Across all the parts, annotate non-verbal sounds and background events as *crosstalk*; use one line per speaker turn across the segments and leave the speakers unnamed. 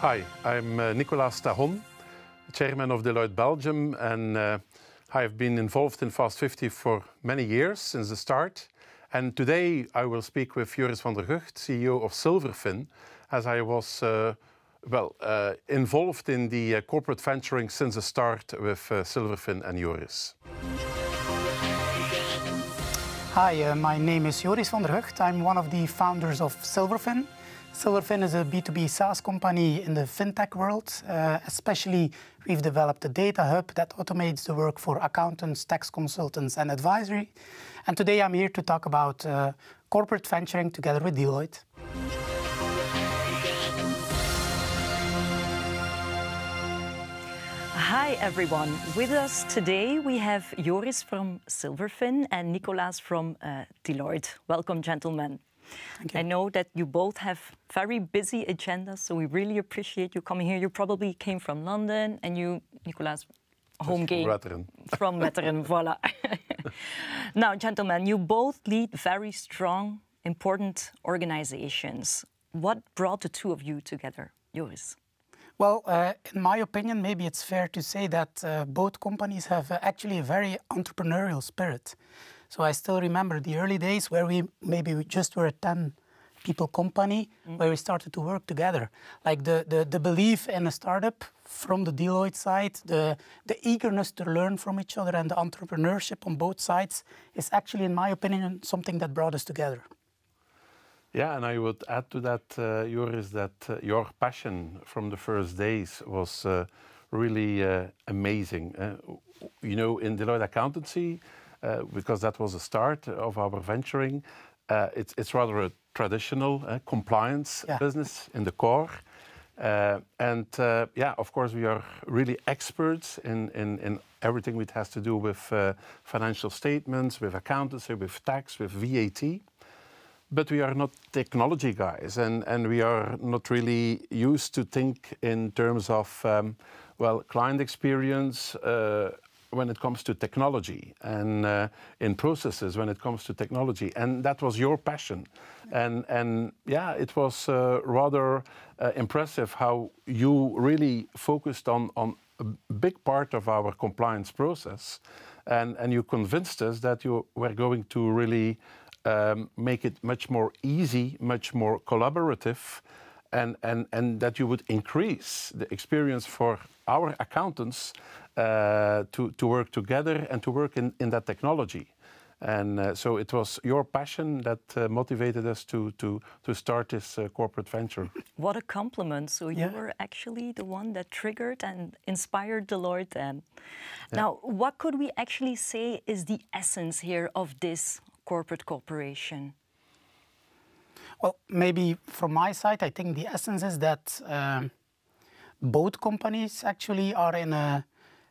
Hi, I'm uh, Nikolaas Tahon, chairman of Deloitte Belgium, and uh, I've been involved in Fast 50 for many years since the start. And today I will speak with Joris van der Gucht, CEO of Silverfin, as I was uh, well uh, involved in the uh, corporate venturing since the start with uh, Silverfin and Joris.
Hi, my name is Joris van der Gucht. I'm one of the founders of Silverfin. Silverfin is a B2B SaaS company in the fintech world. Uh, especially, we've developed a data hub that automates the work for accountants, tax consultants, and advisory. And today I'm here to talk about uh, corporate venturing together with Deloitte.
Hi everyone. With us today we have Joris from Silverfin and Nikolaas from uh, Deloitte. Welcome, gentlemen. I know that you both have very busy agendas, so we really appreciate you coming here. You probably came from London, and you, Nikolaas, home game
Wetteren. *laughs*
from Wetteren. voila. *laughs* now, gentlemen, you both lead very strong, important organizations. What brought the two of you together, Joris?
Well, uh, in my opinion, maybe it's fair to say that uh, both companies have uh, actually a very entrepreneurial spirit. So I still remember the early days where we maybe we just were a 10 people company where we started to work together. Like the, the, the belief in a startup from the Deloitte side, the, the eagerness to learn from each other and the entrepreneurship on both sides is actually, in my opinion, something that brought us together.
Yeah, and I would add to that, uh, Joris, that uh, your passion from the first days was uh, really uh, amazing. Uh, you know, in Deloitte Accountancy, because that was the start of our venturing, uh, it's, it's rather a traditional uh, compliance
Yeah.
business in the core. Uh, and uh, yeah, of course, we are really experts in, in, in everything which has to do with uh, financial statements, with accountancy, with tax, with VAT but we are not technology guys and, and we are not really used to think in terms of um, well client experience uh, when it comes to technology and uh, in processes when it comes to technology and that was your passion. And and yeah it was uh, rather uh, impressive how you really focused on on a big part of our compliance process and and you convinced us that you were going to really um, make it much more easy, much more collaborative, and, and, and that you would increase the experience for our accountants to, to work together and to work in, in that technology. And uh, so it was your passion that uh, motivated us to, to, to start this uh, corporate venture.
What a compliment. So you
Yeah.
were actually the one that triggered and inspired Deloitte then. Now, what could we actually say is the essence here of this corporate cooperation?
Well, maybe from my side, I think the essence is that um, both companies actually are in a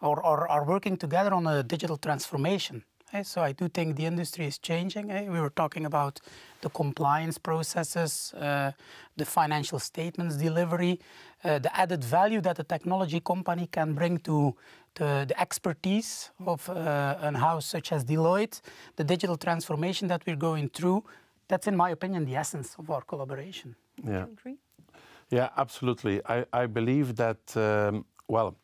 or, or are working together on a digital transformation. eh? So I do think the industry is changing. eh? We were talking about the compliance processes, uh, the financial statements delivery, uh, the added value that a technology company can bring to the, the expertise of uh, a house such as Deloitte, the digital transformation that we're going through. That's, in my opinion, the essence of our collaboration.
Yeah.
Agree?
Yeah, absolutely. I, I believe that, um, well,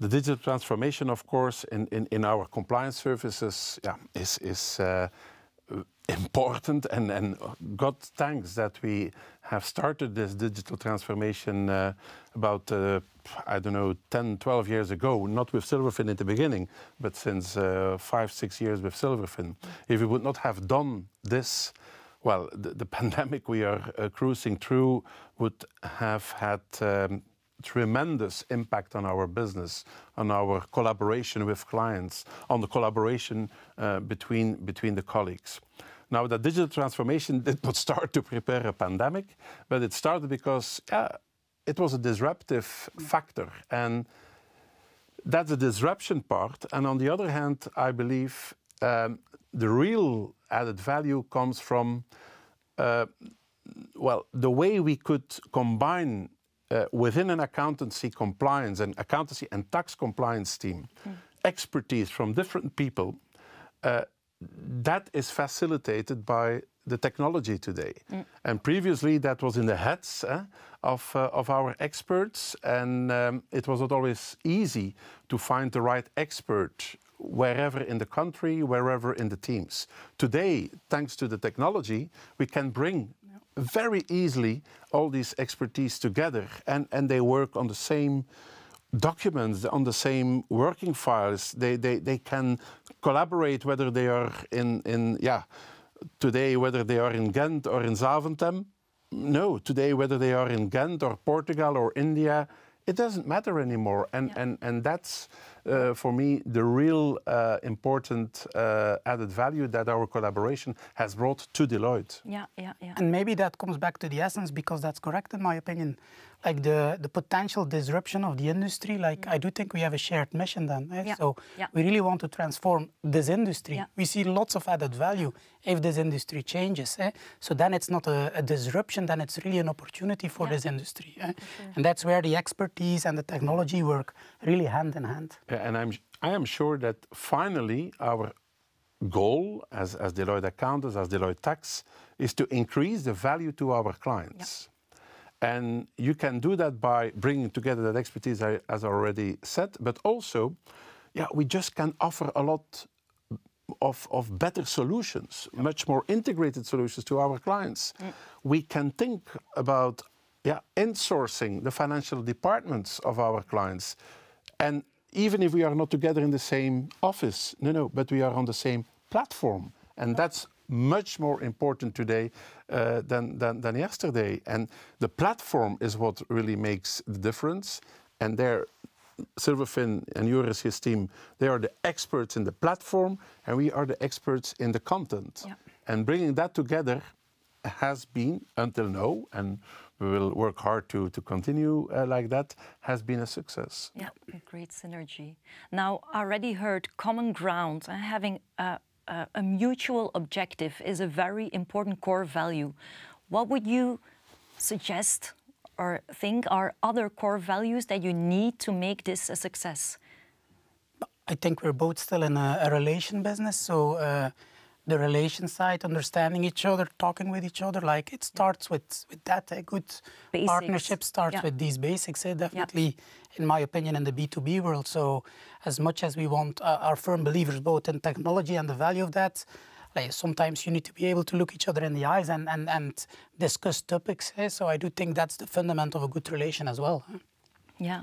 the digital transformation, of course, in, in, in our compliance services yeah, is, is uh, important. And, and God thanks that we have started this digital transformation uh, about, uh, I don't know, 10, 12 years ago, not with Silverfin in the beginning, but since uh, five, six years with Silverfin. If we would not have done this, well, the, the *laughs* pandemic we are uh, cruising through would have had um, tremendous impact on our business, on our collaboration with clients, on the collaboration uh, between, between the colleagues. Now, the digital transformation *laughs* did not start to prepare a pandemic, but it started because yeah, it was a disruptive factor. And that's the disruption part. And on the other hand, I believe um, the real added value comes from, uh, well, the way we could combine uh, within an accountancy compliance and accountancy and tax compliance team expertise from different people. Uh, that is facilitated by the technology today. Mm. And previously, that was in the heads eh, of, uh, of our experts, and um, it was not always easy to find the right expert wherever in the country, wherever in the teams. Today, thanks to the technology, we can bring very easily all these expertise together and, and they work on the same documents on the same working files. They, they, they can collaborate whether they are in, in, yeah, today whether they are in Ghent or in Zaventem. No, today whether they are in Ghent or Portugal or India, it doesn't matter anymore. And, yeah. and, and that's uh, for me, the real uh, important uh, added value that our collaboration has brought to Deloitte.
Yeah, yeah, yeah.
And maybe that comes back to the essence because that's correct in my opinion. Like the, the potential disruption of the industry, like mm. I do think we have a shared mission then. Eh? Yeah. So yeah. we really want to transform this industry. Yeah. We see lots of added value if this industry changes. Eh? So then it's not a, a, disruption, then it's really an opportunity for this industry. Eh? Sure. And that's where the expertise and the technology work really hand in hand.
Yeah, and I'm, I am sure that finally our goal as, as Deloitte Accountants, as Deloitte Tax, is to increase the value to our clients. And you can do that by bringing together that expertise, as I already said, but also, yeah, we just can offer a lot of, of better solutions, much more integrated solutions to our clients. Mm. We can think about yeah, insourcing the financial departments of our clients and even if we are not together in the same office, no, no, but we are on the same platform. And that's much more important today uh, than, than, than yesterday. And the platform is what really makes the difference. And there, Silverfin and Joris, his team, they are the experts in the platform, and we are the experts in the content. Yeah. And bringing that together has been, until now, and we will work hard to, to continue uh, like that, has been a success.
Yeah, a great synergy. Now, I already heard common ground and having a, a, a mutual objective is a very important core value. What would you suggest or think are other core values that you need to make this a success?
I think we're both still in a, a relation business, so uh, the relation side, understanding each other, talking with each other. Like it starts with with that. A good basics. partnership starts yeah. with these basics. Eh? Definitely, yeah. in my opinion, in the B two B world. So, as much as we want, uh, are firm believers both in technology and the value of that. Like sometimes you need to be able to look each other in the eyes and and and discuss topics. Eh? So I do think that's the fundament of a good relation as well.
Yeah.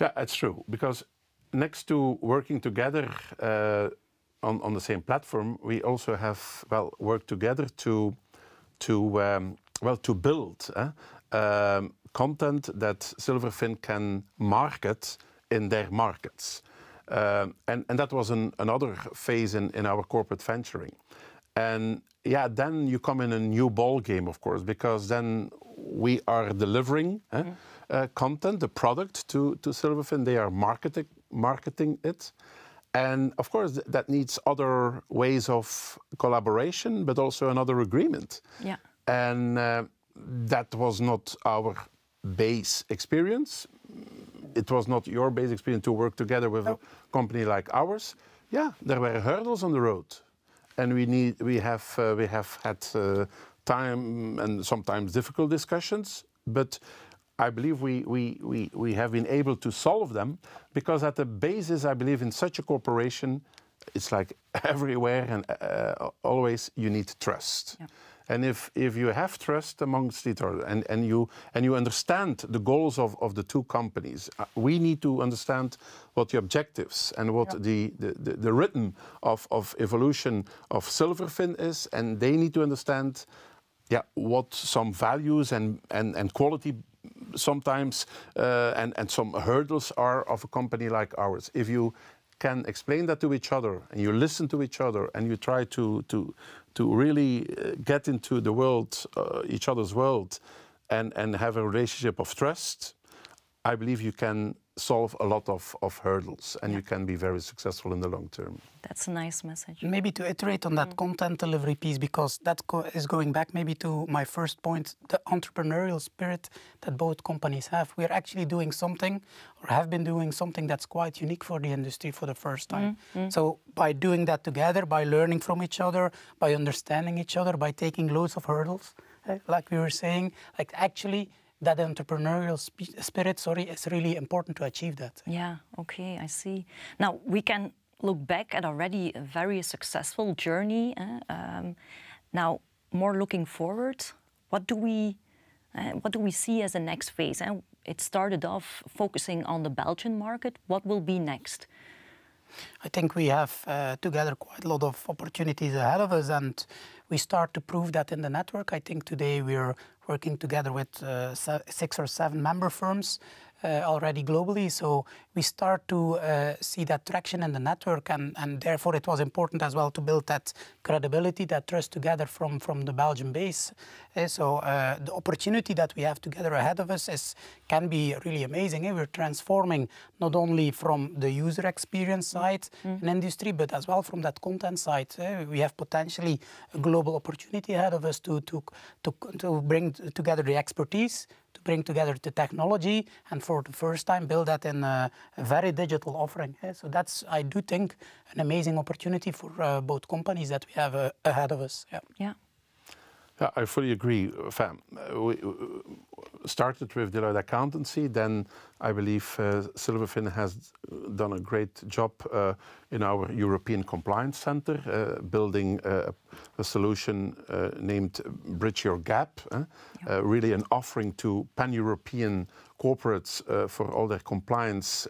Yeah, it's true because next to working together. Uh, on, on the same platform, we also have well worked together to to um, well to build eh, um, content that Silverfin can market in their markets, um, and and that was an, another phase in, in our corporate venturing, and yeah, then you come in a new ball game, of course, because then we are delivering eh, mm. uh, content, the product to to Silverfin. They are marketing marketing it. And of course, that needs other ways of collaboration, but also another agreement.
Yeah.
And uh, that was not our base experience. It was not your base experience to work together with a company like ours. Yeah, there were hurdles on the road, and we need we have uh, we have had uh, time and sometimes difficult discussions, but I believe we, we, we, we have been able to solve them because at the basis, I believe in such a corporation, it's like *laughs* everywhere and uh, always you need trust. Yeah. And if, if you have trust amongst each other and, and, you, and you understand the goals of, of the two companies, uh, we need to understand what the objectives and what the, the, the, the rhythm of, of evolution of Silverfin is, and they need to understand yeah, what some values and, and, and quality sometimes uh, and, and some hurdles are of a company like ours. If you can explain that to each other and you listen to each other and you try to, to, to really uh, get into the world, uh, each other's world, and, and have a relationship of trust, I believe you can solve a lot of, of hurdles and you can be very successful in the long term.
That's a nice message.
Maybe to iterate on that mm. content delivery piece, because that go is going back maybe to my first point the entrepreneurial spirit that both companies have. We're actually doing something or have been doing something that's quite unique for the industry for the first time. Mm. Mm. So, by doing that together, by learning from each other, by understanding each other, by taking loads of hurdles, eh, like we were saying, like actually that entrepreneurial spirit, sorry, is really important to achieve that.
Yeah, okay, I see. Now, we can look back at already a very successful journey. Eh? Um, now, more looking forward, what do we, uh, what do we see as the next phase? And it started off focusing on the Belgian market. What will be next?
I think we have uh, together quite a lot of opportunities ahead of us, and we start to prove that in the network. I think today we're working together with uh, six or seven member firms already globally. So we start to uh, see that traction in the network, and, and therefore it was important as well to build that credibility, that trust together from, from the Belgian base. Uh, so uh, the opportunity that we have together ahead of us is can be really amazing. Eh? We're transforming not only from the user experience side mm. in industry, but as well from that content side. Eh? We have potentially a global opportunity ahead of us to, to, to, to bring together the expertise to bring together the technology and for the first time build that in a, a very digital offering. Yeah? So that's, I do think, an amazing opportunity for uh, both companies that we have uh, ahead of us.
Yeah. yeah.
Yeah, I fully agree. Started with Deloitte Accountancy, then I believe uh, Silverfin has done a great job uh, in our European Compliance Center, uh, building uh, a solution uh, named Bridge Your Gap, uh, yeah. really an offering to pan-European corporates for all their compliance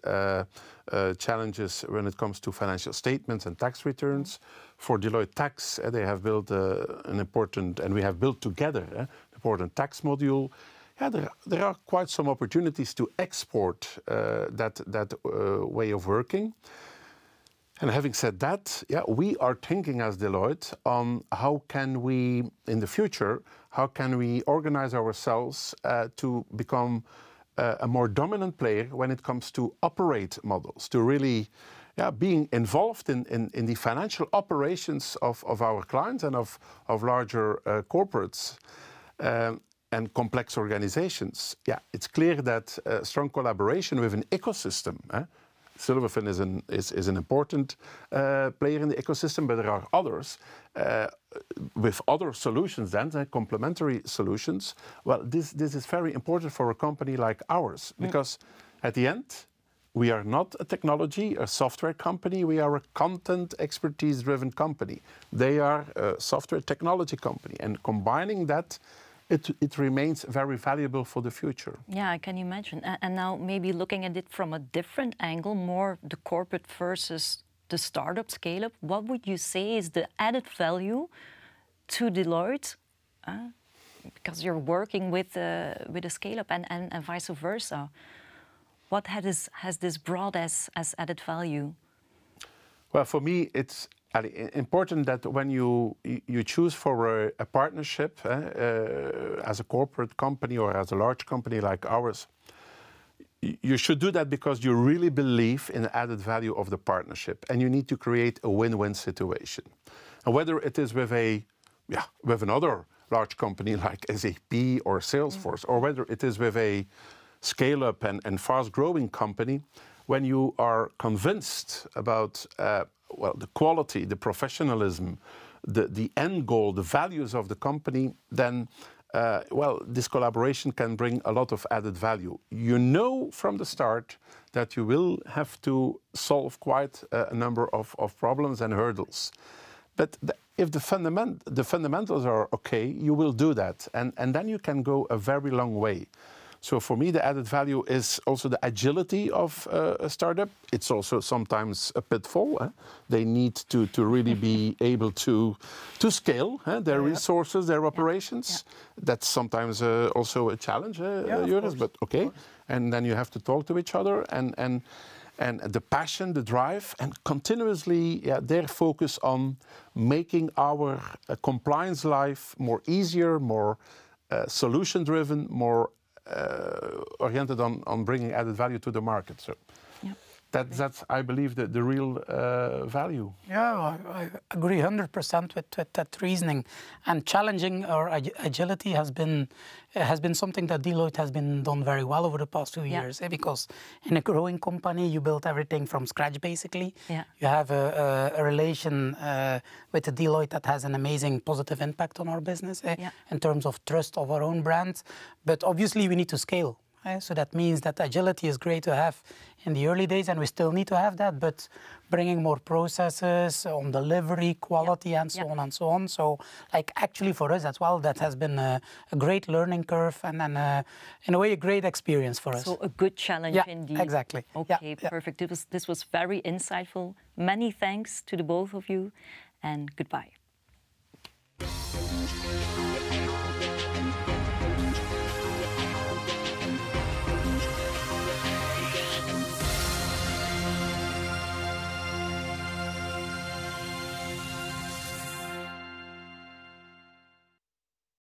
challenges when it comes to financial statements and tax returns. For Deloitte Tax, they have built an important, and we have built together, an important tax module yeah, there, there are quite some opportunities to export uh, that, that uh, way of working. And having said that, yeah, we are thinking as Deloitte on how can we, in the future, how can we organize ourselves uh, to become uh, a more dominant player when it comes to operate models, to really yeah, being involved in, in, in the financial operations of, of our clients and of, of larger uh, corporates. Um, and complex organizations, yeah, it's clear that uh, strong collaboration with an ecosystem. Eh? Silverfin is an, is, is an important uh, player in the ecosystem, but there are others uh, with other solutions then, uh, complementary solutions. Well, this, this is very important for a company like ours yeah. because at the end, we are not a technology, a software company. We are a content expertise driven company. They are a software technology company. And combining that it, it remains very valuable for the future.
Yeah, I can imagine. And now maybe looking at it from a different angle, more the corporate versus the startup scale up, what would you say is the added value to Deloitte? Uh, because you're working with, uh, with a scale up and, and, and vice versa. What has, has this brought as, as added value?
Well, for me, it's important that when you you choose for a, a partnership eh, uh, as a corporate company or as a large company like ours, you should do that because you really believe in the added value of the partnership, and you need to create a win-win situation. And whether it is with a yeah with another large company *laughs* like SAP or Salesforce, or whether it is with a scale-up and, and fast-growing company, when you are convinced about uh, well, the quality, the professionalism, the, the end goal, the values of the company, then uh, well, this collaboration can bring a lot of added value. You know from the start that you will have to solve quite a number of, of problems and hurdles. But the, if the, fundament, the fundamentals are okay, you will do that. And, and then you can go a very long way. So for me, the added value is also the agility of uh, a startup. It's also sometimes a pitfall. Eh? They need to, to really be *laughs* able to, to scale eh? their yeah, resources, their operations. Yeah. That's sometimes uh, also a challenge, uh, yeah, Joris, but okay. And then you have to talk to each other and, and, and the passion, the drive, and continuously yeah, their focus on making our uh, compliance life more easier, more uh, solution driven, more Eh, oriented on, on bringing added value to the market. So that, that's, I believe, the, the real uh, value.
Yeah, I, I agree 100% with, with that reasoning. And challenging our ag agility has been has been something that Deloitte has been done very well over the past two yeah. years. Eh? Because in a growing company, you build everything from scratch, basically. Yeah. You have a, a, a relation uh, with the Deloitte that has an amazing positive impact on our business eh? yeah. in terms of trust of our own brand. But obviously, we need to scale. Eh? So that means that agility is great to have in the early days, and we still need to have that, but bringing more processes on delivery, quality, and so on and so on. So, like, actually for us as well, that has been a, a great learning curve and then, uh, in a way, a great experience for us.
So, a good challenge
yeah,
indeed.
Exactly.
Okay, perfect. This was, this was very insightful. Many thanks to the both of you, and goodbye.